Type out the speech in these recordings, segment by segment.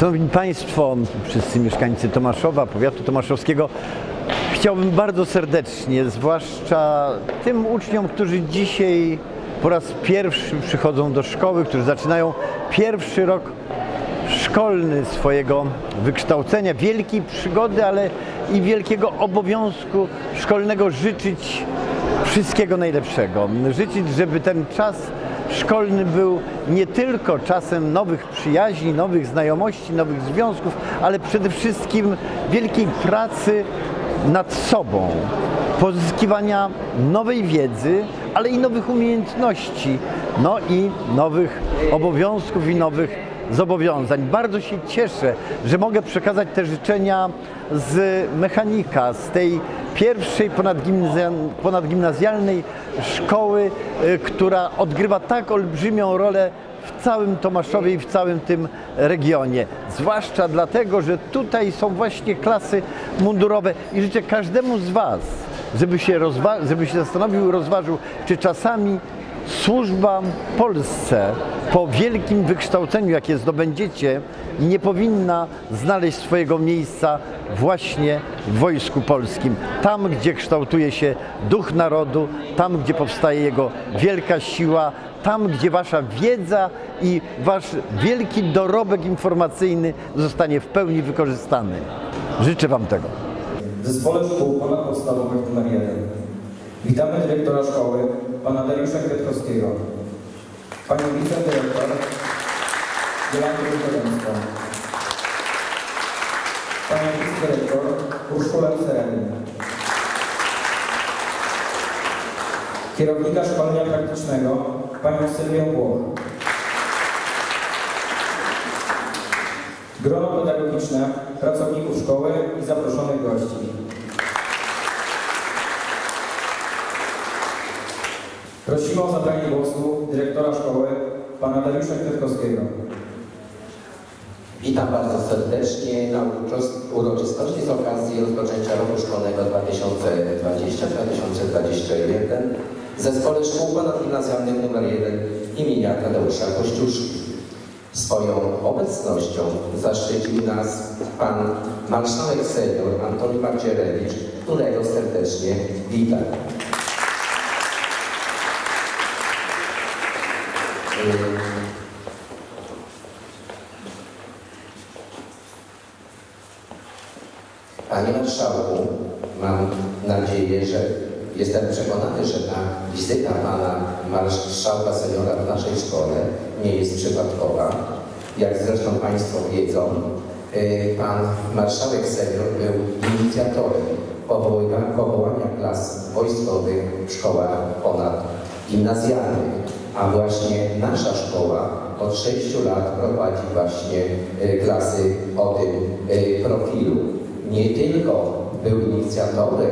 Szanowni Państwo, wszyscy mieszkańcy Tomaszowa, powiatu tomaszowskiego, chciałbym bardzo serdecznie, zwłaszcza tym uczniom, którzy dzisiaj po raz pierwszy przychodzą do szkoły, którzy zaczynają pierwszy rok szkolny swojego wykształcenia, wielkiej przygody, ale i wielkiego obowiązku szkolnego życzyć wszystkiego najlepszego. Życzyć, żeby ten czas szkolny był nie tylko czasem nowych przyjaźni, nowych znajomości, nowych związków, ale przede wszystkim wielkiej pracy nad sobą, pozyskiwania nowej wiedzy, ale i nowych umiejętności, no i nowych obowiązków i nowych zobowiązań. Bardzo się cieszę, że mogę przekazać te życzenia z mechanika, z tej pierwszej ponadgimnazjalnej szkoły, y, która odgrywa tak olbrzymią rolę w całym Tomaszowie i w całym tym regionie. Zwłaszcza dlatego, że tutaj są właśnie klasy mundurowe i życzę każdemu z Was, żeby się, żeby się zastanowił rozważył, czy czasami służba Polsce po wielkim wykształceniu, jakie zdobędziecie, nie powinna znaleźć swojego miejsca właśnie w Wojsku Polskim. Tam, gdzie kształtuje się duch narodu, tam, gdzie powstaje jego wielka siła, tam, gdzie wasza wiedza i wasz wielki dorobek informacyjny zostanie w pełni wykorzystany. Życzę wam tego. W Zespole Szkół Ponadpodstawowych nr 1 witamy dyrektora szkoły, pana Dariusza Kwiatkowskiego, panią wicedyrektor Jolankę Zgodęską, panią wicedyrektor Urszulę Sereny, kierownika szkolenia praktycznego, panią Sylwię Włoch, grono pedagogiczne, pracowników szkoły i zaproszonych gości. Prosimy o zabranie głosu dyrektora szkoły, pana Dariusza Kwiatkowskiego. Witam bardzo serdecznie na uroczystości z okazji rozpoczęcia roku szkolnego 2020-2021 w Zespole Szkół Ponadgimnazjalnych nr 1 imienia Tadeusza Kościuszki. Swoją obecnością zaszczycił nas pan marszałek senior Antoni Macierewicz, którego serdecznie witam. Panie Marszałku, mam nadzieję, że jestem przekonany, że ta wizyta Pana Marszałka Seniora w naszej szkole nie jest przypadkowa. Jak zresztą Państwo wiedzą, y, Pan Marszałek Senior był inicjatorem powołania, klas wojskowych w szkołach ponadgimnazjalnych a właśnie nasza szkoła od 6 lat prowadzi właśnie y, klasy o tym y, profilu. Nie tylko był inicjatorem,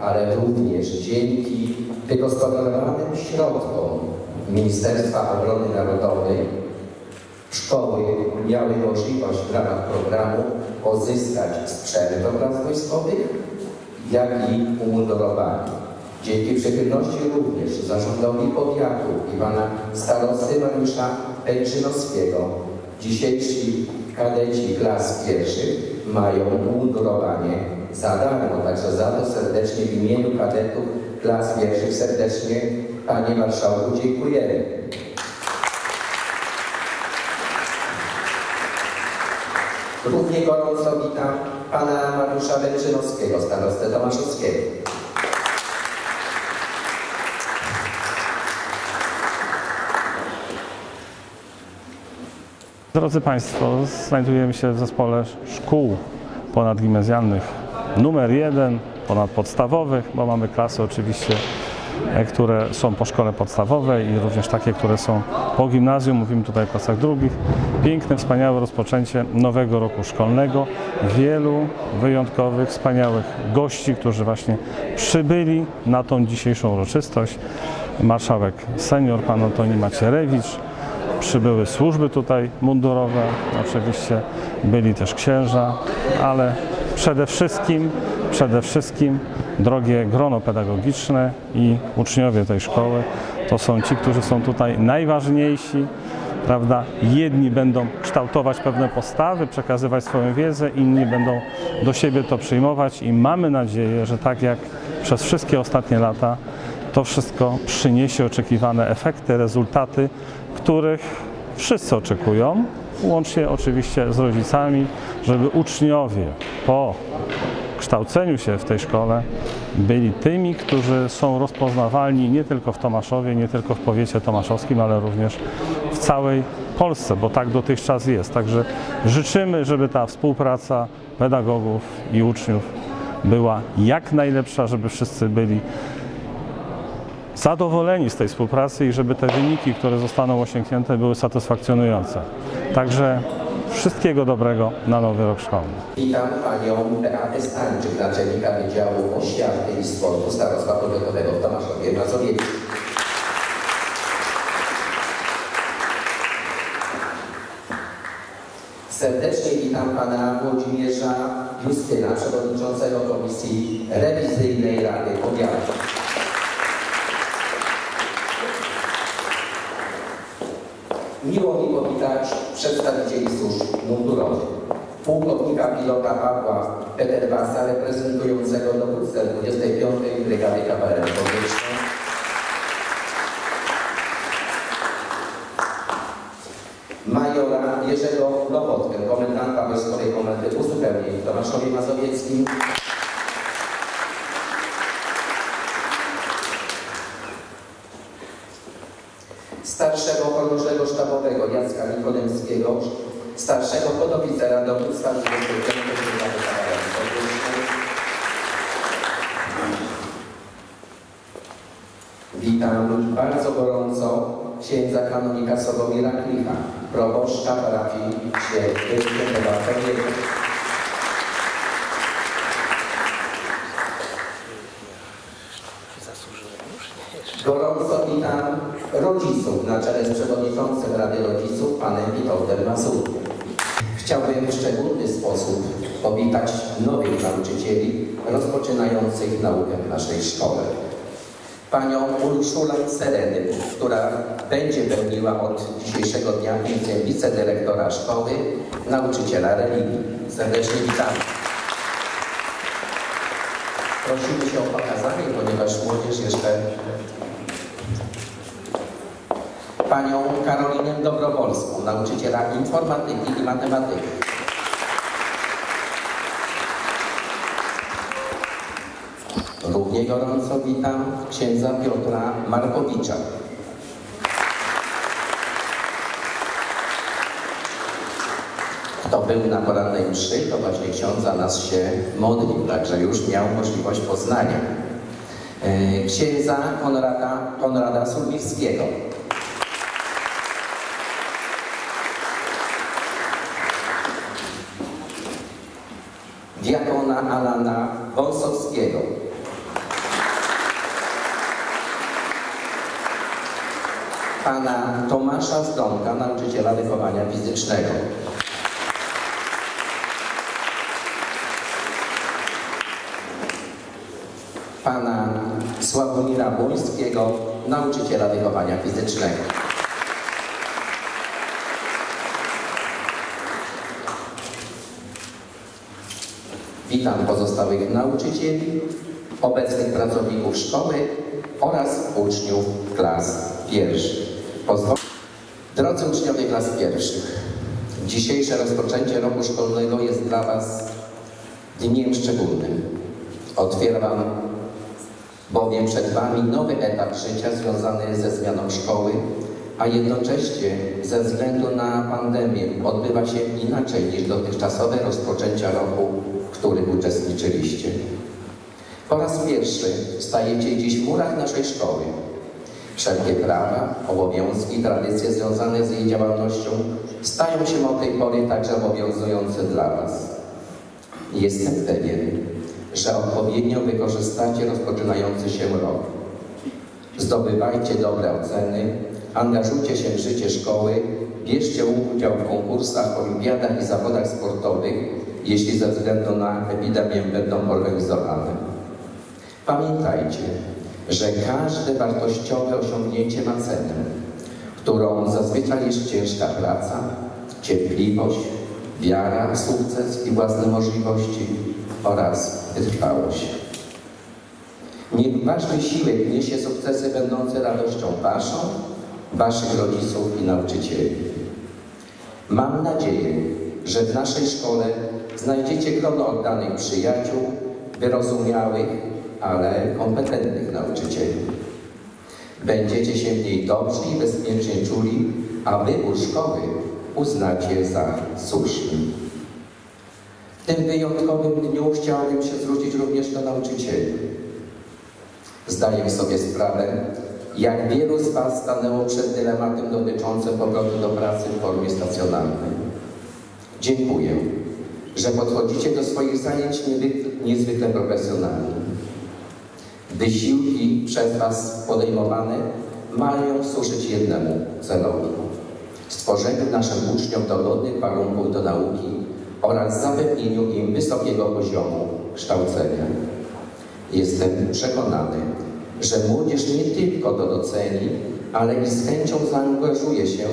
ale również dzięki wygospodarowanym środkom Ministerstwa Obrony Narodowej szkoły miały możliwość w ramach programu pozyskać sprzęt klas wojskowych, jak i umundurowanie. Dzięki przychylności również zarządowi powiatu i pana starosty Mariusza Pęczynowskiego dzisiejsi kadeci klas pierwszych mają umundurowanie za darmo. Także za to serdecznie w imieniu kadetów klas pierwszych serdecznie Panie Marszałku dziękujemy. Równie gorąco witam Pana Mariusza Węczynowskiego, starostę Tomaszowskiego. Drodzy Państwo, znajdujemy się w zespole szkół ponadgimnazjalnych numer jeden, ponadpodstawowych, bo mamy klasy oczywiście, e, które są po szkole podstawowej i również takie, które są po gimnazjum, mówimy tutaj o klasach drugich. Piękne, wspaniałe rozpoczęcie nowego roku szkolnego. Wielu wyjątkowych, wspaniałych gości, którzy właśnie przybyli na tą dzisiejszą uroczystość. Marszałek senior, pan Antoni Macierewicz, przybyły służby tutaj mundurowe, oczywiście byli też księża, ale przede wszystkim, przede wszystkim drogie grono pedagogiczne i uczniowie tej szkoły to są ci, którzy są tutaj najważniejsi, prawda? Jedni będą kształtować pewne postawy, przekazywać swoją wiedzę, inni będą do siebie to przyjmować i mamy nadzieję, że tak jak przez wszystkie ostatnie lata, to wszystko przyniesie oczekiwane efekty, rezultaty, których wszyscy oczekują, łącznie oczywiście z rodzicami, żeby uczniowie po kształceniu się w tej szkole byli tymi, którzy są rozpoznawalni nie tylko w Tomaszowie, nie tylko w powiecie tomaszowskim, ale również w całej Polsce, bo tak dotychczas jest. Także życzymy, żeby ta współpraca pedagogów i uczniów była jak najlepsza, żeby wszyscy byli zadowoleni z tej współpracy i żeby te wyniki, które zostaną osiągnięte, były satysfakcjonujące. Także wszystkiego dobrego na nowy rok szkolny. Witam Panią Beatę Stańczyk, naczelnika Wydziału Oświaty i Sportu Starostwa Powiatowego w Tomaszowie Mazowieckim. Serdecznie witam Pana Włodzimierza Justyna, Przewodniczącego Komisji Rewizyjnej Rady Powiatu. Miło mi powitać przedstawicieli służb mundurowych. Pułkownika pilota Pawła Peterbasa, reprezentującego dowódcę 25. Brygady Kawalerii Powietrznej. Majora Jerzego Lowotkę, komendanta Wojskowej Komendy Uzupełnień w Tomaszowie Mazowieckim. starszego chorążego Jacka Nikodemskiego, starszego podoficera dowództwa 25 Brygady Kawalerii Podwójnej. Witam bardzo gorąco księdza kanonika Sławomira Klicha, proboszcza parafii świętego Antoniego. Gorąco witam rodziców na czele z przewodniczącym Rady Rodziców, panem Witoldem Mazurkiem. Chciałbym w szczególny sposób powitać nowych nauczycieli rozpoczynających naukę w naszej szkole. Panią Urszulę Sereny, która będzie pełniła od dzisiejszego dnia funkcję wicedyrektora szkoły, nauczyciela religii. Serdecznie witamy. Prosimy się o pokazanie, ponieważ młodzież jeszcze panią Karolinę Dobrowolską, nauczyciela informatyki i matematyki. Równie gorąco witam księdza Piotra Markowicza. Kto był na porannej mszy, to właśnie ksiądz za nas się modlił, także już miał możliwość poznania. E, Księdza Konrada, Konrada. Diakona Alana Wąsowskiego. Pana Tomasza Zdonka, nauczyciela wychowania fizycznego. Pana Sławomira Błońskiego, nauczyciela wychowania fizycznego. Witam pozostałych nauczycieli, obecnych pracowników szkoły oraz uczniów klas pierwszych. Pozwol... Drodzy uczniowie klas pierwszych, dzisiejsze rozpoczęcie roku szkolnego jest dla Was dniem szczególnym. Otwiera Wam bowiem przed Wami nowy etap życia związany ze zmianą szkoły, a jednocześnie ze względu na pandemię odbywa się inaczej niż dotychczasowe rozpoczęcia roku, w którym uczestniczyliście. Po raz pierwszy stajecie dziś w murach naszej szkoły. Wszelkie prawa, obowiązki, tradycje związane z jej działalnością stają się od tej pory także obowiązujące dla Was. Jestem pewien, że odpowiednio wykorzystacie rozpoczynający się rok. Zdobywajcie dobre oceny, angażujcie się w życie szkoły, bierzcie udział w konkursach, olimpiadach i zawodach sportowych, jeśli ze względu na epidemię będą organizowane. Pamiętajcie, że każde wartościowe osiągnięcie ma cenę, którą zazwyczaj jest ciężka praca, cierpliwość, wiara sukces i własne możliwości oraz wytrwałość. Niech Wasz wysiłek niesie sukcesy będące radością Waszą, Waszych rodziców i nauczycieli. Mam nadzieję, że w naszej szkole znajdziecie grono oddanych przyjaciół, wyrozumiałych, ale kompetentnych nauczycieli. Będziecie się w niej dobrze i bezpiecznie czuli, a wybór szkoły uznacie za słuszny. W tym wyjątkowym dniu chciałbym się zwrócić również do nauczycieli. Zdaję sobie sprawę, jak wielu z Was stanęło przed dylematem dotyczącym powrotu do pracy w formie stacjonarnej. Dziękuję, że podchodzicie do swoich zajęć niezwykle profesjonalnie. Wysiłki przez Was podejmowane mają służyć jednemu celowi stworzeniu naszym uczniom dogodnych warunków do nauki oraz zapewnieniu im wysokiego poziomu kształcenia. Jestem przekonany, że młodzież nie tylko to doceni, ale i z chęcią zaangażuje się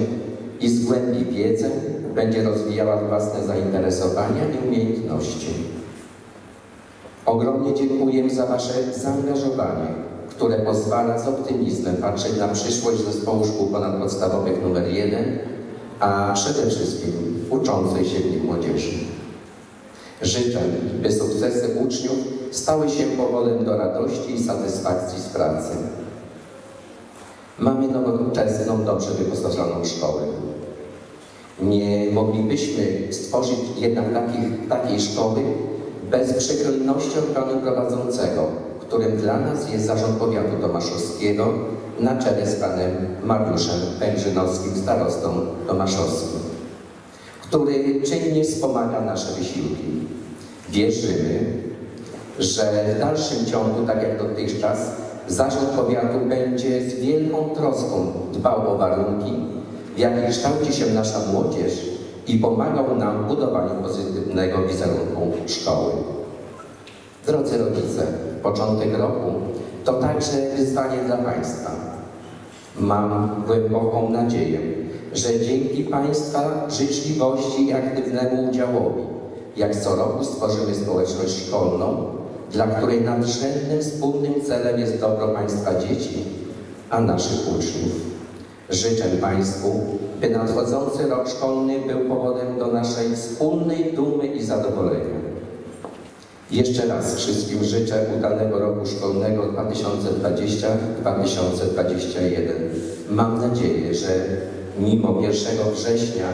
i zgłębi wiedzę, będzie rozwijała własne zainteresowania i umiejętności. Ogromnie dziękuję za Wasze zaangażowanie, które pozwala z optymizmem patrzeć na przyszłość zespołu szkół ponadpodstawowych nr 1, a przede wszystkim uczącej się w nich młodzieży. Życzę, by sukcesy uczniów stały się powodem do radości i satysfakcji z pracy. Mamy nowoczesną, dobrze wyposażoną szkołę. Nie moglibyśmy stworzyć jednak takich, takiej szkoły bez przychylności organu prowadzącego, którym dla nas jest Zarząd Powiatu Tomaszowskiego na czele z panem Mariuszem Pęgrzynowskim, starostą tomaszowskim, który czynnie wspomaga nasze wysiłki. Wierzymy, że w dalszym ciągu, tak jak dotychczas, Zarząd Powiatu będzie z wielką troską dbał o warunki, w jakich kształci się nasza młodzież i pomagał nam w budowaniu pozytywnego wizerunku szkoły. Drodzy rodzice, początek roku to także wyzwanie dla Państwa. Mam głęboką nadzieję, że dzięki Państwa życzliwości i aktywnemu udziałowi, jak co roku stworzymy społeczność szkolną, dla której nadrzędnym wspólnym celem jest dobro Państwa dzieci, a naszych uczniów. Życzę Państwu, by nadchodzący rok szkolny był powodem do naszej wspólnej dumy i zadowolenia. Jeszcze raz wszystkim życzę udanego roku szkolnego 2020-2021. Mam nadzieję, że mimo 1 września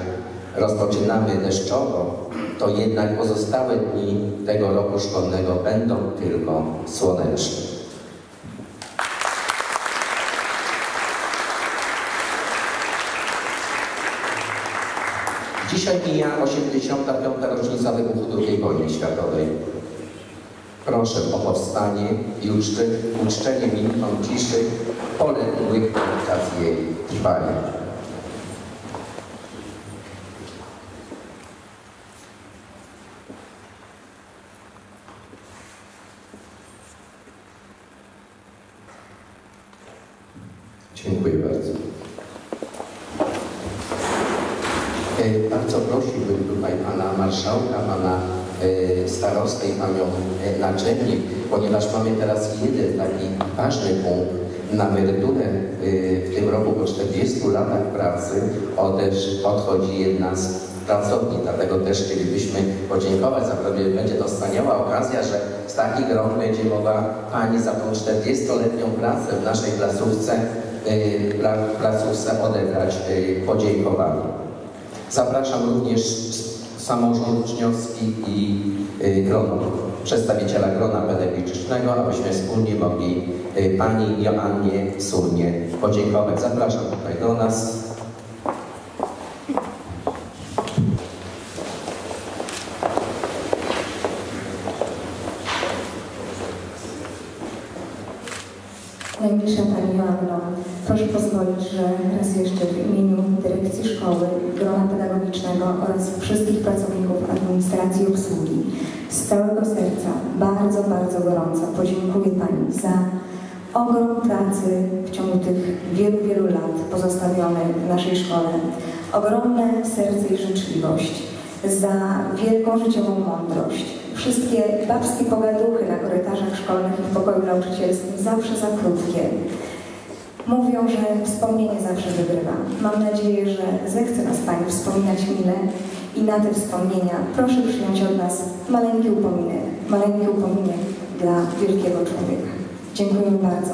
rozpoczynamy deszczowo, to jednak pozostałe dni tego roku szkolnego będą tylko słoneczne. Dzisiaj mija 85. rocznica wybuchu II wojny światowej. Proszę o powstanie i uczczenie, minutą ciszy poległych podczas jej trwania. Dziękuję bardzo. E, Bardzo prosiłbym tutaj pana marszałka, pana e, starostę i panią e, naczelnik, ponieważ mamy teraz jeden taki ważny punkt. Na emeryturę e, w tym roku po 40 latach pracy odesz, odchodzi jedna z pracowni, dlatego też chcielibyśmy podziękować za to, będzie to wspaniała okazja, że z takich rąk będzie mowa Pani za tą 40-letnią pracę w naszej placówce, pla- placówce odebrać e, podziękowanie. Zapraszam również samorząd uczniowski i y, grono, przedstawiciela grona pedagogicznego, abyśmy wspólnie mogli y, Pani Joannie Surnie podziękować. Zapraszam tutaj do nas. Najmilsza Pani Joanno, proszę pozwolić, że raz jeszcze w imieniu Dyrekcji Szkoły, Grona Pedagogicznego oraz wszystkich pracowników administracji i obsługi z całego serca bardzo, bardzo gorąco podziękuję Pani za ogrom pracy w ciągu tych wielu, wielu lat pozostawionych w naszej szkole, ogromne serce i życzliwość, za wielką życiową mądrość. Wszystkie babskie pogaduchy na korytarzach szkolnych i w pokoju nauczycielskim zawsze za krótkie. Mówią, że wspomnienie zawsze wygrywa. Mam nadzieję, że zechce nas Pani wspominać mile i na te wspomnienia proszę przyjąć od nas maleńki upominek, maleńki upominek dla wielkiego człowieka. Dziękuję bardzo.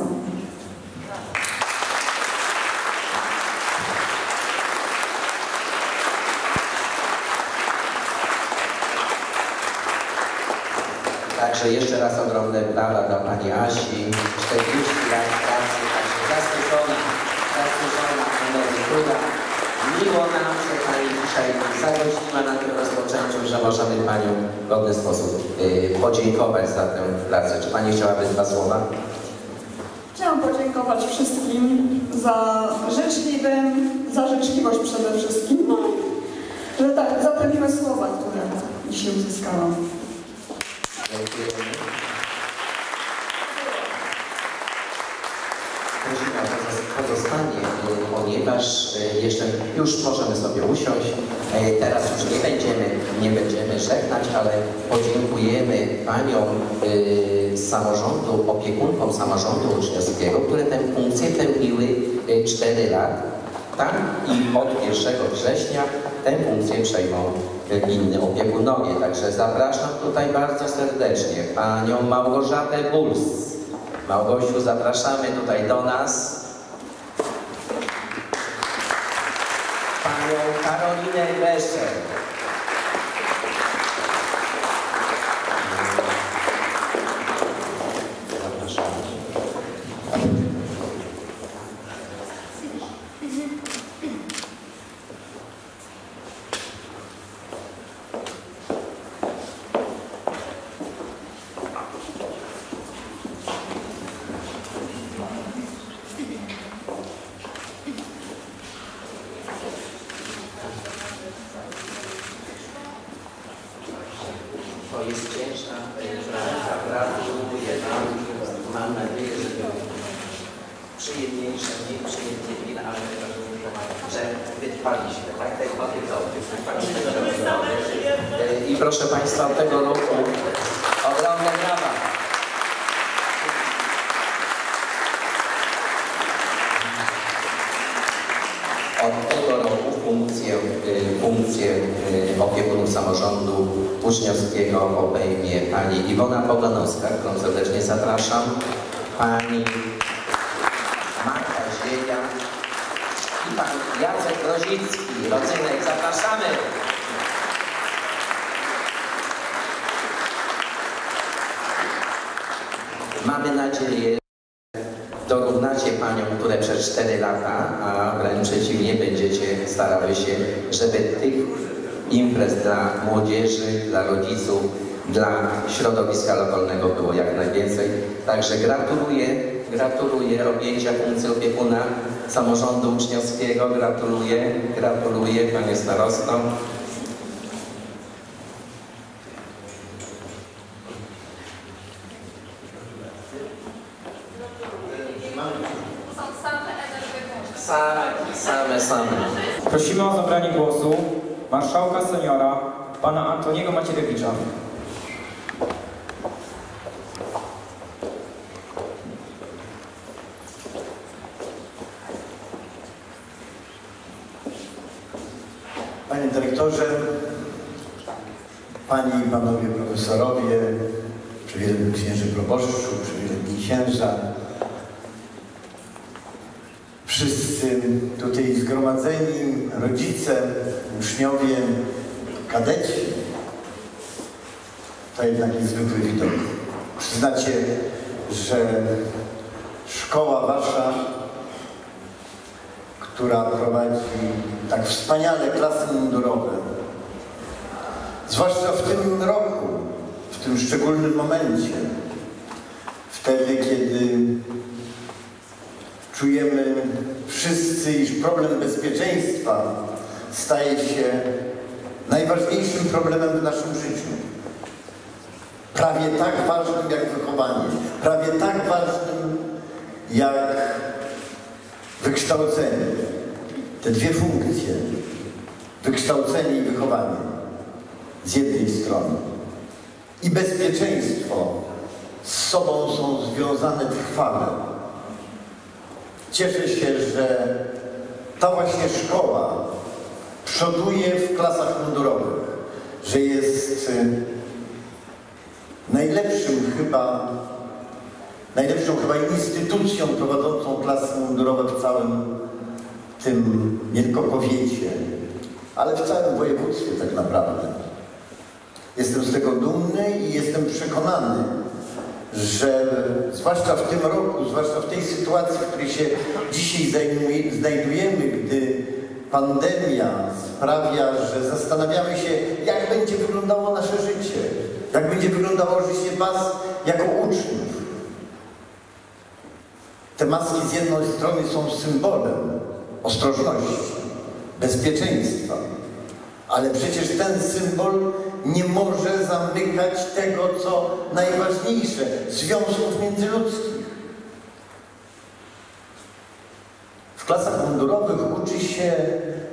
Także jeszcze raz ogromne brawa dla Pani Asi. 40 lat pracy, także zasłużona, zasłużona. Miło nam, zagościła na tym rozpoczęciu, że możemy Panią w godny sposób y, podziękować za tę pracę. Czy Pani chciałaby dwa słowa? Chciałam podziękować wszystkim za życzliwym, za życzliwość przede wszystkim, no, że tak, za te miłe słowa, które dzisiaj uzyskałam. Dziękujemy. Prosimy o y, ponieważ y, jeszcze już możemy sobie usiąść. Y, Teraz już nie będziemy, nie będziemy żegnać, ale podziękujemy paniom y, z samorządu, opiekunkom samorządu uczniowskiego, które tę funkcję pełniły 4 lata. Tak? I od 1 września tę funkcję przejmą inni opiekunowie. Także zapraszam tutaj bardzo serdecznie panią Małgorzatę Buls. Małgosiu, zapraszamy tutaj do nas. Panią Karolinę Beszer. Zapraszamy. To jest ciężka praca, gratuluję Wam. Mam nadzieję, że to przyjemniejsze, mniej przyjemnie chwile, ale ważne, że wytrwaliśmy. Tak, tak, o tych dobrych, wytrwaliśmy, że wytrwaliśmy. I proszę Państwa, od tego roku ogromne brawa. Od tego roku funkcję, y, funkcję y, opiekunów samorządu uczniowskiego obejmie pani Iwona Poganowska, którą serdecznie zapraszam, pani Marta Zieja i pan Jacek Grozicki, rodzynek, zapraszamy. Mamy nadzieję, dorównacie paniom, które przez 4 lata, a wręcz przeciwnie, będziecie starały się, żeby tych imprez dla młodzieży, dla rodziców, dla środowiska lokalnego było jak najwięcej. Także gratuluję, gratuluję objęcia funkcji opiekuna samorządu uczniowskiego, gratuluję, gratuluję panie starosto. Same, same, same. Prosimy o zabranie głosu marszałka seniora, pana Antoniego Macierewicza. Panie dyrektorze, Panie i Panowie profesorowie, przywieleni księży proboszczu, przywieleni księża, wszyscy tutaj zgromadzeni, rodzice, uczniowie, kadeci, to jednak niezwykły widok. Przyznacie, że szkoła wasza która prowadzi tak wspaniale klasy mundurowe. Zwłaszcza w tym roku, w tym szczególnym momencie, wtedy, kiedy czujemy wszyscy, iż problem bezpieczeństwa staje się najważniejszym problemem w naszym życiu. Prawie tak ważnym jak wychowanie, prawie tak ważnym jak wykształcenie, te dwie funkcje, wykształcenie i wychowanie. Z jednej strony. I bezpieczeństwo z sobą są związane trwale. Cieszę się, że ta właśnie szkoła przoduje w klasach mundurowych, że jest y, najlepszym chyba, najlepszą chyba instytucją prowadzącą klasy mundurowe w całym tym nie tylko powiecie, ale w całym województwie tak naprawdę. Jestem z tego dumny i jestem przekonany, że zwłaszcza w tym roku, zwłaszcza w tej sytuacji, w której się dzisiaj znajdujemy, gdy pandemia sprawia, że zastanawiamy się, jak będzie wyglądało nasze życie, jak będzie wyglądało życie Was jako uczniów. Te maski z jednej strony są symbolem ostrożności, bezpieczeństwa, ale przecież ten symbol nie może zamykać tego, co najważniejsze związków międzyludzkich. W klasach mundurowych uczy się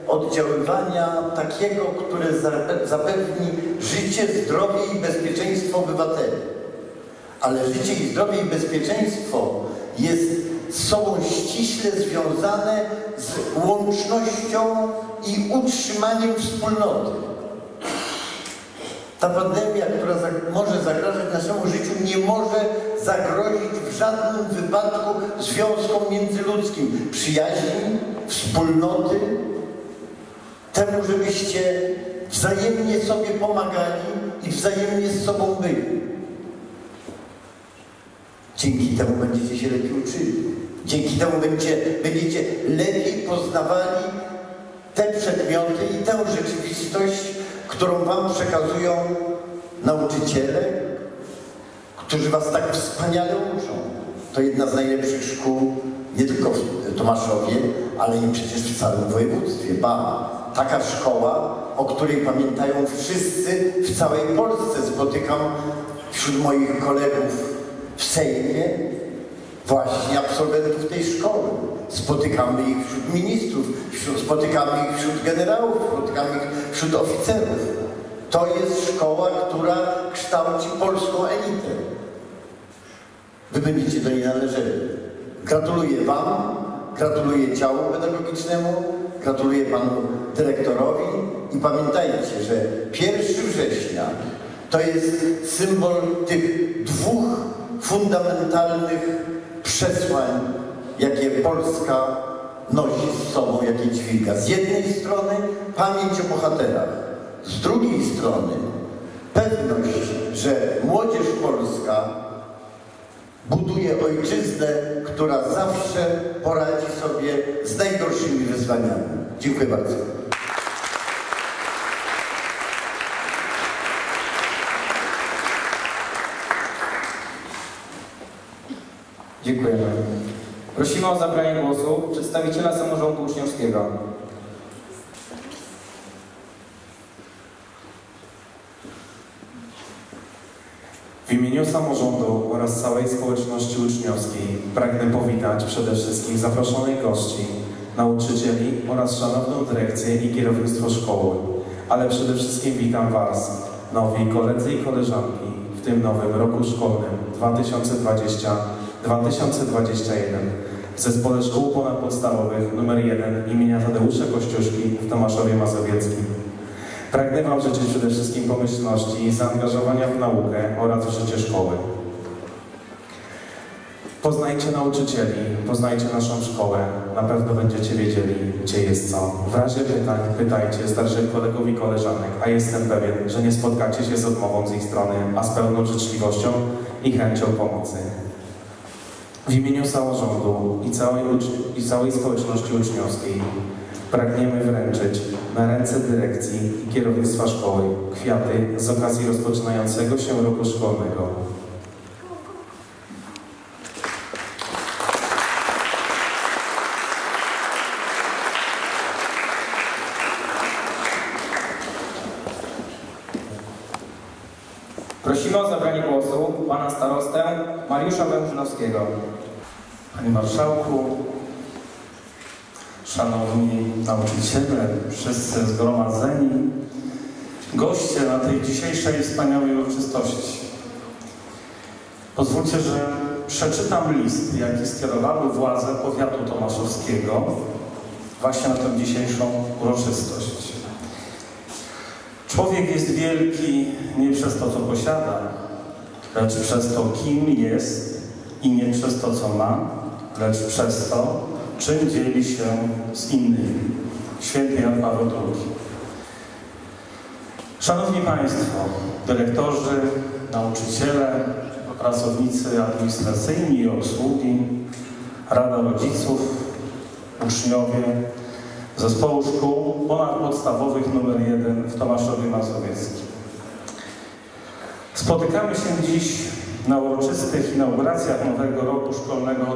oddziaływania takiego, które zape- zapewni życie, zdrowie i bezpieczeństwo obywateli. Ale życie i zdrowie i bezpieczeństwo jest sobą ściśle związane z łącznością i utrzymaniem wspólnoty. Ta pandemia, która może zagrażać naszemu życiu, nie może zagrozić w żadnym wypadku związkom międzyludzkim, przyjaźni, wspólnoty, temu, żebyście wzajemnie sobie pomagali i wzajemnie z sobą byli. Dzięki temu będziecie się lepiej uczyli. Dzięki temu będzie, będziecie lepiej poznawali te przedmioty i tę rzeczywistość, którą Wam przekazują nauczyciele, którzy Was tak wspaniale uczą. To jedna z najlepszych szkół, nie tylko w Tomaszowie, ale i przecież w całym województwie. Ba, taka szkoła, o której pamiętają wszyscy w całej Polsce. Spotykam wśród moich kolegów w Sejmie właśnie absolwentów tej szkoły. Spotykamy ich wśród ministrów, wśród, spotykamy ich wśród generałów, spotykamy ich wśród oficerów. To jest szkoła, która kształci polską elitę. Wy będziecie do niej należeli. Gratuluję Wam, gratuluję działu pedagogicznemu, gratuluję Panu dyrektorowi i pamiętajcie, że 1 września to jest symbol tych dwóch fundamentalnych przesłań, jakie Polska nosi z sobą, jakie dźwiga. Z jednej strony pamięć o bohaterach, z drugiej strony pewność, że młodzież polska buduje ojczyznę, która zawsze poradzi sobie z najgorszymi wyzwaniami. Dziękuję bardzo. Dziękujemy. Prosimy o zabranie głosu przedstawiciela samorządu uczniowskiego. W imieniu samorządu oraz całej społeczności uczniowskiej pragnę powitać przede wszystkim zaproszonych gości, nauczycieli oraz szanowną dyrekcję i kierownictwo szkoły. Ale przede wszystkim witam Was, nowi koledzy i koleżanki w tym nowym roku szkolnym 2020-2021 w Zespole Szkół Ponadpodstawowych nr 1 imienia Tadeusza Kościuszki w Tomaszowie Mazowieckim. Pragnę Wam życzyć przede wszystkim pomyślności i zaangażowania w naukę oraz w życie szkoły. Poznajcie nauczycieli, poznajcie naszą szkołę, na pewno będziecie wiedzieli, gdzie jest co. W razie pytań pytajcie starszych kolegów i koleżanek, a jestem pewien, że nie spotkacie się z odmową z ich strony, a z pełną życzliwością i chęcią pomocy. W imieniu samorządu i całej, i całej społeczności uczniowskiej pragniemy wręczyć na ręce dyrekcji i kierownictwa szkoły kwiaty z okazji rozpoczynającego się roku szkolnego. Prosimy o zabranie głosu pana starostę Mariusza Wężynowskiego. Panie Marszałku, Szanowni nauczyciele, wszyscy zgromadzeni, goście na tej dzisiejszej wspaniałej uroczystości. Pozwólcie, że przeczytam list, jaki skierowały władze powiatu tomaszowskiego właśnie na tę dzisiejszą uroczystość. Człowiek jest wielki nie przez to, co posiada, lecz przez to, kim jest i nie przez to, co ma, lecz przez to, czym dzieli się z innymi. Święty Jan Paweł II. Szanowni Państwo, dyrektorzy, nauczyciele, pracownicy administracyjni i obsługi, Rada Rodziców, uczniowie Zespołu Szkół Ponadpodstawowych nr 1 w Tomaszowie Mazowieckim. Spotykamy się dziś na uroczystych inauguracjach nowego roku szkolnego 2020-2021.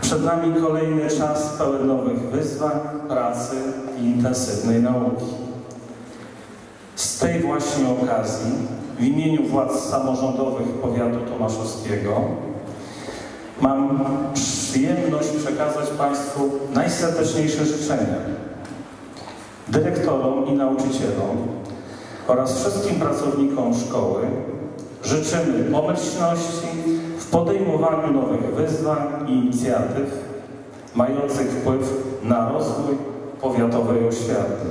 Przed nami kolejny czas pełen nowych wyzwań, pracy i intensywnej nauki. Z tej właśnie okazji w imieniu władz samorządowych powiatu tomaszowskiego mam przyjemność przekazać Państwu najserdeczniejsze życzenia dyrektorom i nauczycielom oraz wszystkim pracownikom szkoły życzymy pomyślności w podejmowaniu nowych wyzwań i inicjatyw mających wpływ na rozwój powiatowej oświaty.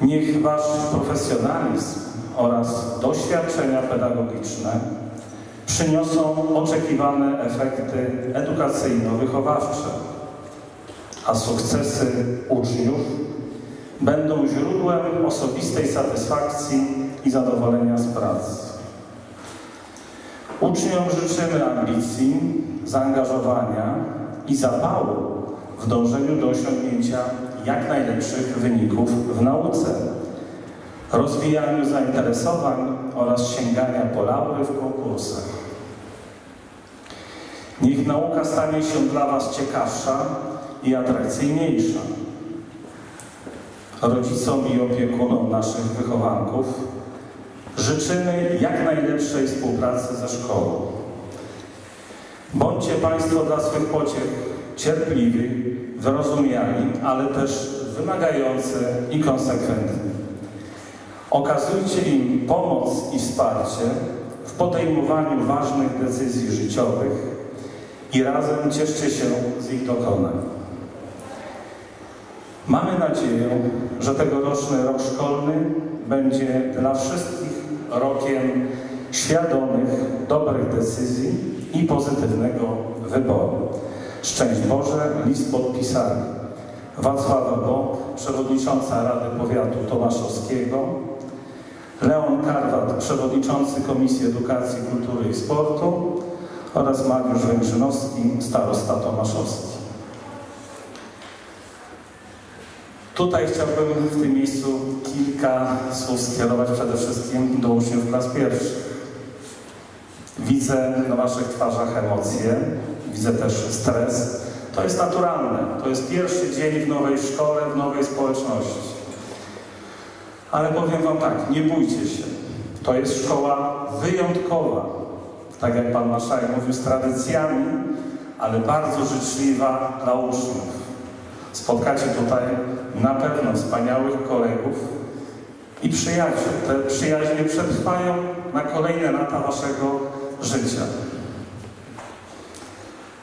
Niech Wasz profesjonalizm oraz doświadczenia pedagogiczne przyniosą oczekiwane efekty edukacyjno-wychowawcze a sukcesy uczniów będą źródłem osobistej satysfakcji i zadowolenia z pracy. Uczniom życzymy ambicji, zaangażowania i zapału w dążeniu do osiągnięcia jak najlepszych wyników w nauce, rozwijaniu zainteresowań oraz sięgania po laury w konkursach. Niech nauka stanie się dla Was ciekawsza i atrakcyjniejsza. Rodzicom i opiekunom naszych wychowanków życzymy jak najlepszej współpracy ze szkołą. Bądźcie Państwo dla swych pociech cierpliwi, wyrozumiali, ale też wymagający i konsekwentni. Okazujcie im pomoc i wsparcie w podejmowaniu ważnych decyzji życiowych i razem cieszcie się z ich dokonań. Mamy nadzieję, że tegoroczny rok szkolny będzie dla wszystkich rokiem świadomych, dobrych decyzji i pozytywnego wyboru. Szczęść Boże, list podpisany. Wacława Bok, przewodnicząca Rady Powiatu Tomaszowskiego, Leon Karwat, przewodniczący Komisji Edukacji, Kultury i Sportu oraz Mariusz Węgrzynowski, starosta tomaszowski. Tutaj chciałbym w tym miejscu kilka słów skierować przede wszystkim do uczniów klas pierwszych. Widzę na Waszych twarzach emocje, widzę też stres. To jest naturalne. To jest pierwszy dzień w nowej szkole, w nowej społeczności. Ale powiem Wam tak, nie bójcie się. To jest szkoła wyjątkowa. Tak jak Pan Marszałek mówił, z tradycjami, ale bardzo życzliwa dla uczniów. Spotkacie tutaj na pewno wspaniałych kolegów i przyjaciół. Te przyjaźnie przetrwają na kolejne lata Waszego życia.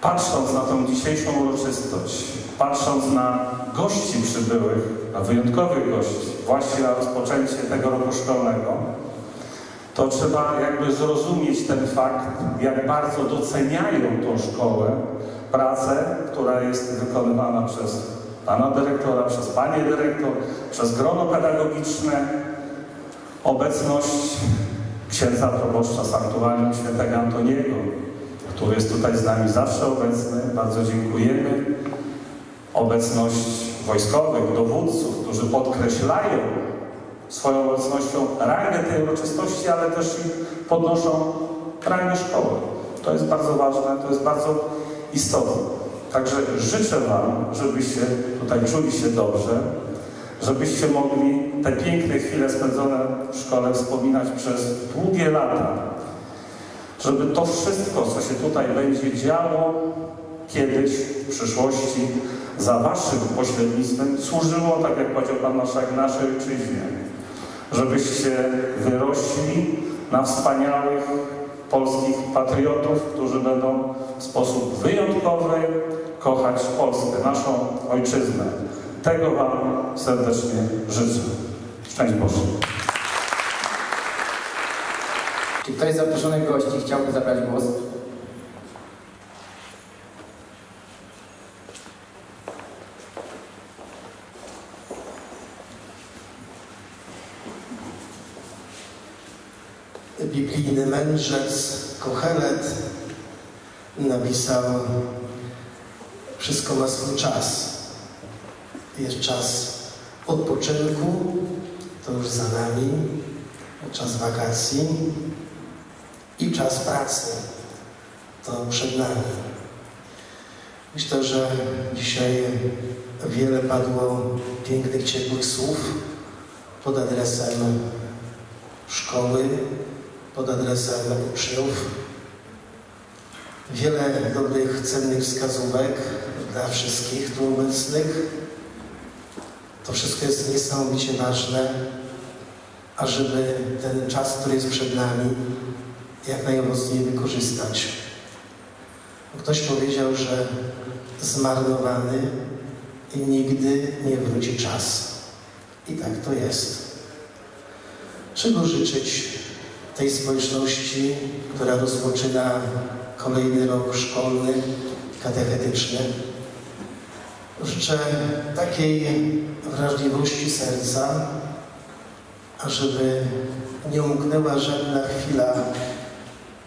Patrząc na tą dzisiejszą uroczystość, patrząc na gości przybyłych, na wyjątkowych gości, właśnie na rozpoczęcie tego roku szkolnego, to trzeba jakby zrozumieć ten fakt, jak bardzo doceniają tą szkołę, pracę, która jest wykonywana przez pana dyrektora, przez panię dyrektor, przez grono pedagogiczne, obecność księdza proboszcza sanktuarium świętego Antoniego, który jest tutaj z nami zawsze obecny. Bardzo dziękujemy. Obecność wojskowych, dowódców, którzy podkreślają swoją obecnością rangę tej uroczystości, ale też podnoszą rangę szkoły. To jest bardzo ważne, to jest bardzo istotne. Także życzę Wam, żebyście tutaj czuli się dobrze, żebyście mogli te piękne chwile spędzone w szkole wspominać przez długie lata. Żeby to wszystko, co się tutaj będzie działo kiedyś, w przyszłości, za Waszym pośrednictwem służyło, tak jak powiedział Pan Marszałek, naszej ojczyźnie. Żebyście wyrośli na wspaniałych polskich patriotów, którzy będą w sposób wyjątkowy kochać Polskę, naszą ojczyznę. Tego Wam serdecznie życzę. Szczęść Boże. Czy ktoś z zaproszonych gości chciałby zabrać głos? Biblijny mędrzec Kohelet napisał Wszystko ma swój czas. Jest czas odpoczynku, to już za nami, czas wakacji i czas pracy, to przed nami. Myślę, że dzisiaj wiele padło pięknych, ciepłych słów pod adresem szkoły, pod adresem uczniów. Wiele dobrych, cennych wskazówek dla wszystkich tu obecnych. To wszystko jest niesamowicie ważne, ażeby ten czas, który jest przed nami, jak najowocniej wykorzystać. Ktoś powiedział, że zmarnowany i nigdy nie wróci czas. I tak to jest. Czego życzyć tej społeczności, która rozpoczyna kolejny rok szkolny, katechetyczny? Życzę takiej wrażliwości serca, ażeby nie umknęła żadna chwila,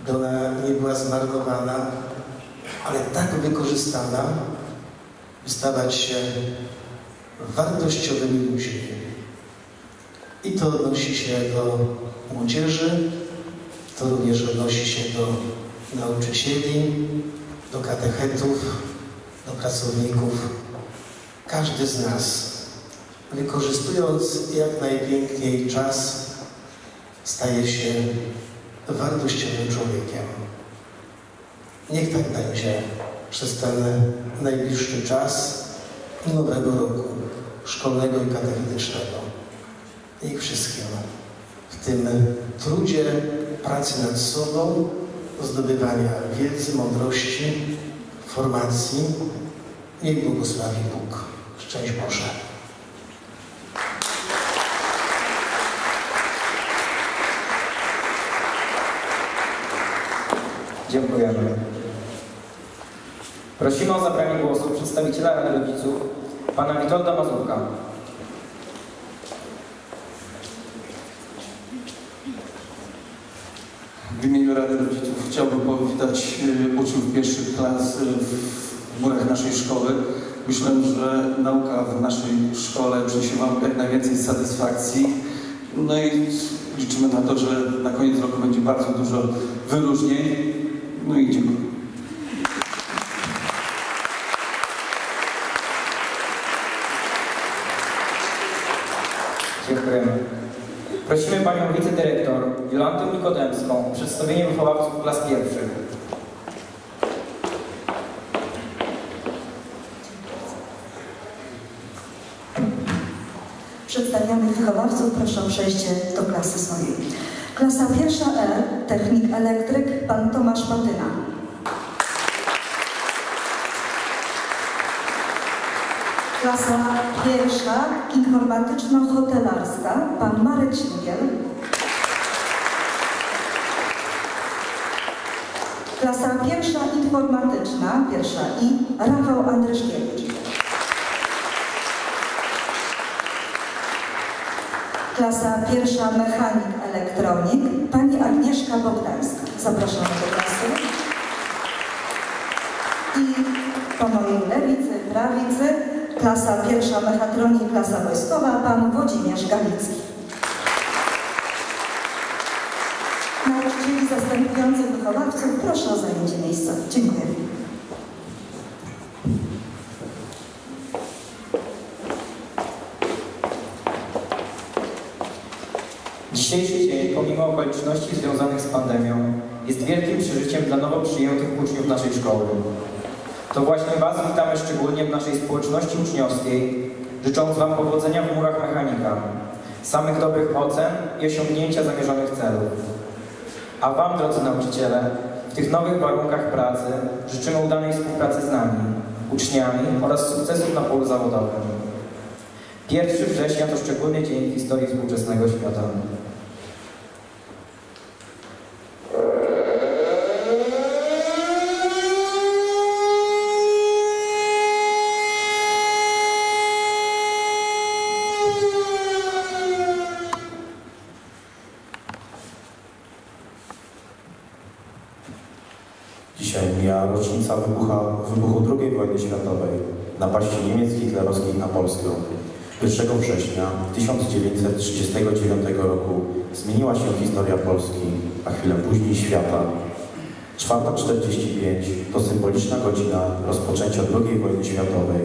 by ona nie była zmarnowana, ale tak wykorzystana, by stawać się wartościowymi ludźmi. I to odnosi się do młodzieży, to również odnosi się do nauczycieli, do katechetów, do pracowników. Każdy z nas, wykorzystując jak najpiękniej czas, staje się wartościowym człowiekiem. Niech tak będzie przez ten najbliższy czas nowego roku szkolnego i katechetycznego ich wszystkim w tym trudzie pracy nad sobą, zdobywania wiedzy, mądrości, formacji. Niech błogosławi Bóg. Szczęść Boże. Dziękujemy. Prosimy o zabranie głosu przedstawiciela Rady Rodziców, pana Witolda Mazurka. Imieniu Rady Rodziców chciałbym powitać y, uczniów pierwszych klas y, w murach naszej szkoły. Myślę, że nauka w naszej szkole przyniesie Wam jak najwięcej satysfakcji. No i liczymy na to, że na koniec roku będzie bardzo dużo wyróżnień. No i dziękuję. Dziękujemy. Prosimy panią wicedyrektor Jolantę Nikodemską o przedstawienie wychowawców klas pierwszych. Przedstawionych wychowawców proszę o przejście do klasy swojej. Klasa pierwsza E, technik elektryk, pan Tomasz Patyna. Klasa pierwsza, informatyczno-hotelarska, pan Marek Ślugiel. Klasa pierwsza informatyczna, pierwsza I, Rafał Andryszkiewicz. Klasa pierwsza mechanik elektronik, pani Agnieszka Bogdańska. Zapraszamy do klasy. I po mojej lewicy, prawicy, klasa pierwsza mechatronik, klasa wojskowa, pan Włodzimierz Galicki. Nauczycieli zastępujących wychowawców proszę o zajęcie miejsca. Dziękuję. Dzisiejszy dzień, pomimo okoliczności związanych z pandemią, jest wielkim przeżyciem dla nowo przyjętych uczniów naszej szkoły. To właśnie Was witamy szczególnie w naszej społeczności uczniowskiej, życząc Wam powodzenia w murach mechanika, samych dobrych ocen i osiągnięcia zamierzonych celów. A Wam, drodzy nauczyciele, w tych nowych warunkach pracy życzymy udanej współpracy z nami, uczniami oraz sukcesów na polu zawodowym. 1 września to szczególny dzień w historii współczesnego świata. Dzisiaj mija rocznica wybucha, wybuchu II wojny światowej, napaści Niemiec hitlerowskich na Polskę. 1 września 1939 roku zmieniła się historia Polski, a świata. 4.45 to symboliczna godzina rozpoczęcia II wojny światowej,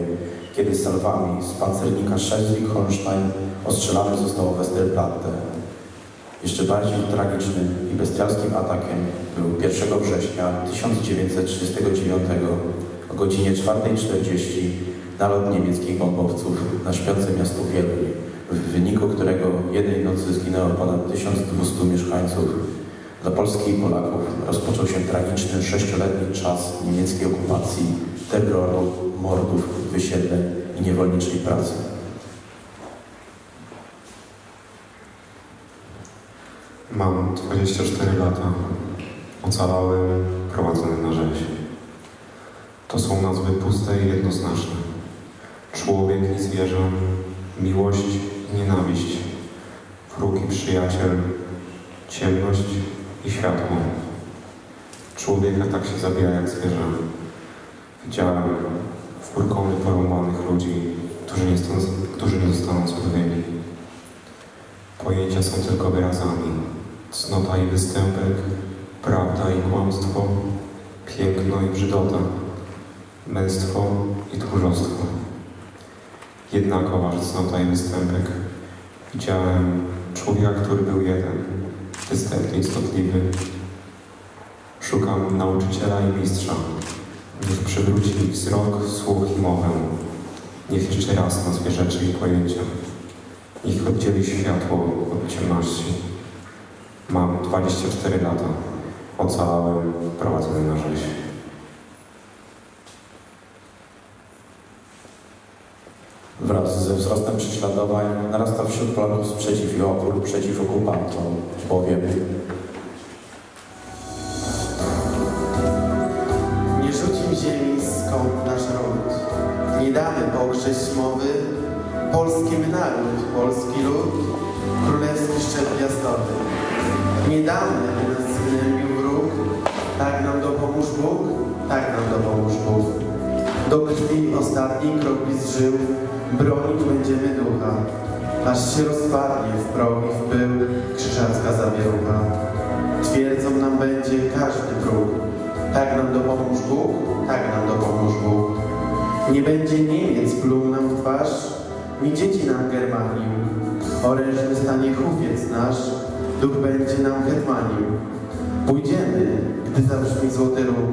kiedy salwami z pancernika Schleswig-Holstein ostrzelany został Westerplatte. Jeszcze bardziej tragicznym i bestialskim atakiem był 1 września 1939 o godzinie 4.40 nalot niemieckich bombowców na śpiące miasto Wieluń, w wyniku którego jednej nocy zginęło ponad 1200 mieszkańców. Dla Polski i Polaków rozpoczął się tragiczny sześcioletni czas niemieckiej okupacji, terroru, mordów, wysiedleń i niewolniczej pracy. Mam 24 lata. Ocalałem, prowadzony na. To są nazwy puste i jednoznaczne. Człowiek i zwierzę, miłość i nienawiść, wróg i przyjaciel, ciemność i światło. Człowieka tak się zabija jak zwierzę. Widziałem wkurkony, porąbanych ludzi, którzy nie, stą, którzy nie zostaną zbawieni. Pojęcia są tylko wyrazami. Cnota i występek, prawda i kłamstwo, piękno i brzydota, męstwo i tchórzostwo. Jednakowa cnota i występek. Widziałem człowieka, który był jeden, występny i stotliwy. Szukam nauczyciela i mistrza. Niech przywróci mi wzrok, słuch i mowę. Niech jeszcze raz nazwie rzeczy i pojęcia. Niech oddzieli światło od ciemności. Mam 24 lata. Ocalałem, prowadzony na rzeź. Wraz ze wzrostem prześladowań narasta wśród Polaków sprzeciw i opór przeciw okupantom, bowiem Nie rzucim ziemi skąd nasz ród, nie damy pogrześć mowy, polski naród, polski lud, królewski szczep gwiazdowy. Nie damy, by nas gnębił wróg, tak nam dopomóż Bóg, tak nam dopomóż Bóg. Do krwi ostatniej kropli z żył, bronić będziemy ducha, aż się rozpadnie w proch i w pył krzyżacka zawierucha. Twierdzą nam będzie każdy próg, tak nam dopomóż Bóg, tak nam dopomóż Bóg. Nie będzie Niemiec pluł nam w twarz, ni dzieci nam germanił. Orężny stanie hufiec nasz, duch będzie nam hetmanił. Pójdziemy, gdy zabrzmi złoty róg.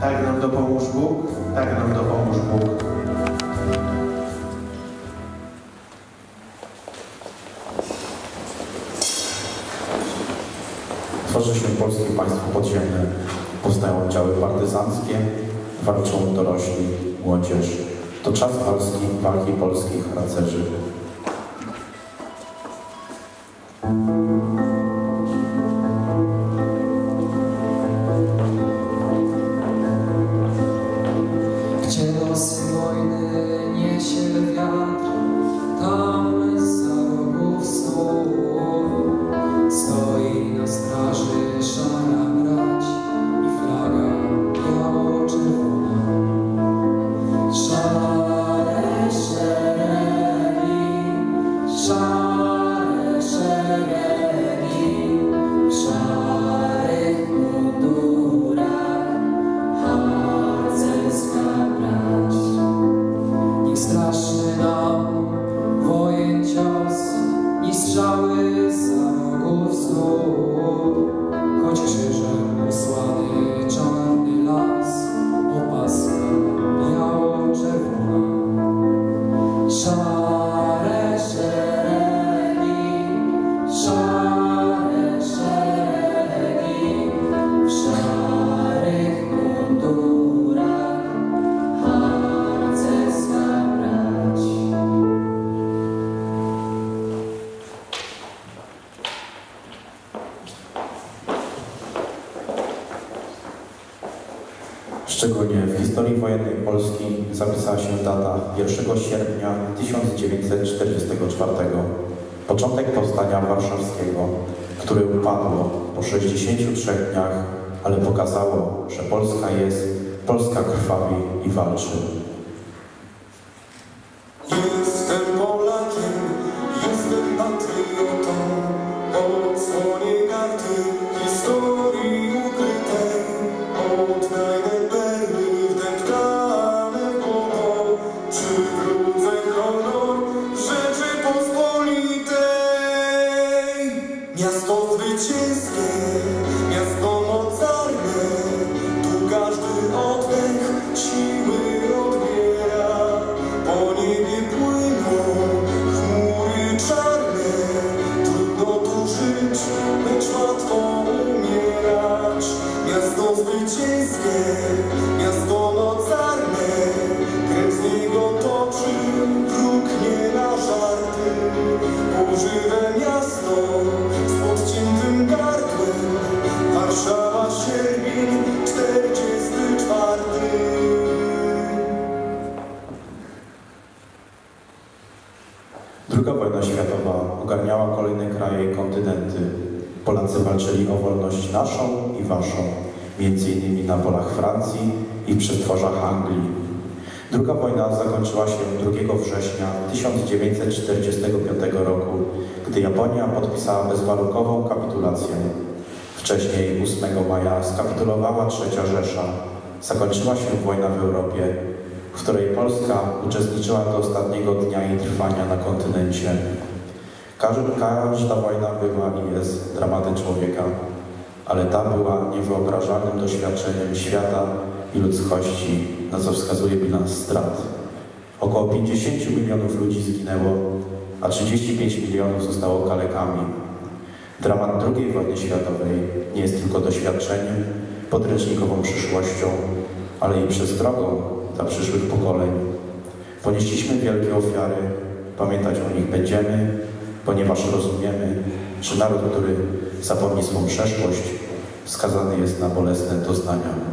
Tak nam dopomóż Bóg, tak nam dopomóż Bóg. Tworzy się polskie państwo podziemne. Powstają oddziały partyzanckie, walczą dorośli, młodzież. To czas walki, walki polskich harcerzy. Szczególnie w historii wojennej Polski zapisała się data 1 sierpnia 1944, początek powstania warszawskiego, które upadło po 63 dniach, ale pokazało, że Polska jest, Polska krwawi i walczy. Polach Francji i w przestworzach Anglii. Druga wojna zakończyła się 2 września 1945 roku, gdy Japonia podpisała bezwarunkową kapitulację. Wcześniej, 8 maja, skapitulowała Trzecia Rzesza. Zakończyła się wojna w Europie, w której Polska uczestniczyła do ostatniego dnia jej trwania na kontynencie. Każda, wojna była i jest dramatem człowieka, ale ta była niewyobrażalnym doświadczeniem świata i ludzkości, na co wskazuje bilans strat. Około 50 milionów ludzi zginęło, a 35 milionów zostało kalekami. Dramat II wojny światowej nie jest tylko doświadczeniem, podręcznikową przyszłością, ale i przestrogą dla przyszłych pokoleń. Ponieśliśmy wielkie ofiary, pamiętać o nich będziemy, ponieważ rozumiemy, że naród, który zapomni swą przeszłość, skazany jest na bolesne doznania.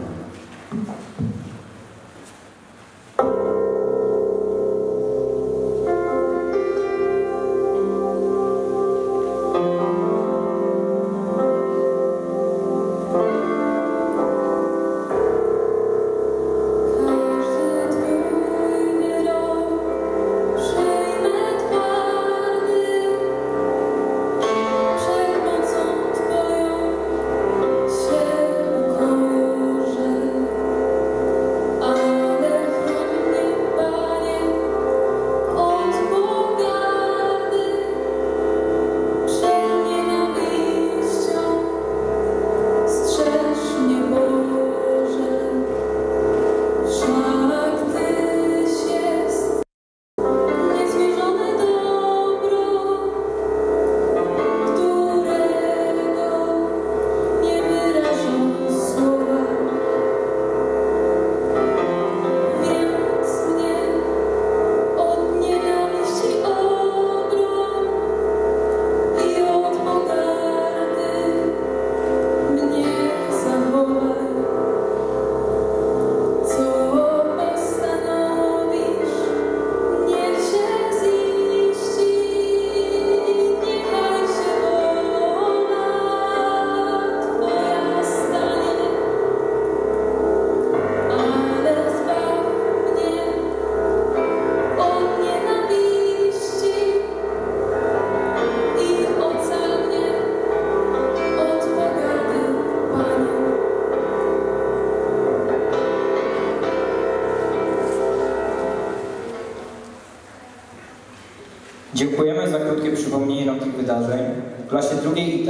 Wydarzeń w klasie drugiej IT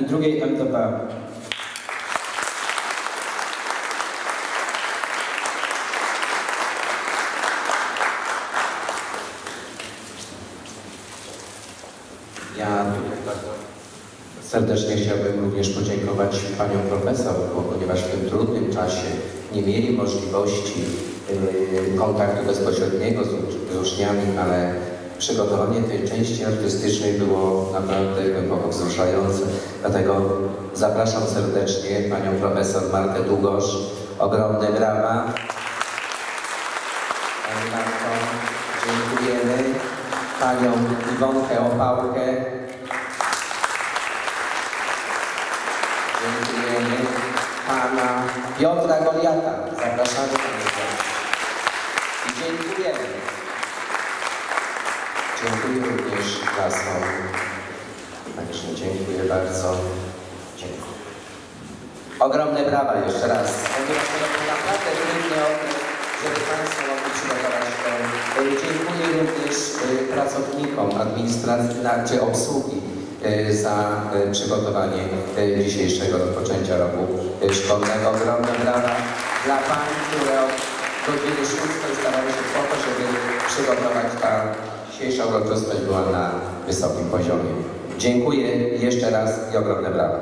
i drugiej MTP. Ja bardzo serdecznie chciałbym również podziękować paniom profesor, bo ponieważ w tym trudnym czasie nie mieli możliwości yy, kontaktu bezpośredniego z uczniami, ale przygotowanie tej części artystycznej było naprawdę głęboko wzruszające. Dlatego zapraszam serdecznie panią profesor Martę Długosz. Ogromne brawa. Pani Marto, dziękujemy. Panią Iwonkę Opałkę. Dziękujemy. Pana Piotra Goliata. Zapraszamy klasom. Także dziękuję bardzo. Dziękuję. Ogromne brawa jeszcze raz. Naprawdę żeby Państwo mogli przygotować to. E, Dziękuję również e, pracownikom administracji, czy obsługi e, za przygotowanie dzisiejszego rozpoczęcia roku szkolnego. Ogromne brawa dla Pań, które od godziny 6 starały się po to, żeby przygotować ta dzisiejsza uroczystość była na wysokim poziomie. Dziękuję jeszcze raz i ogromne brawa.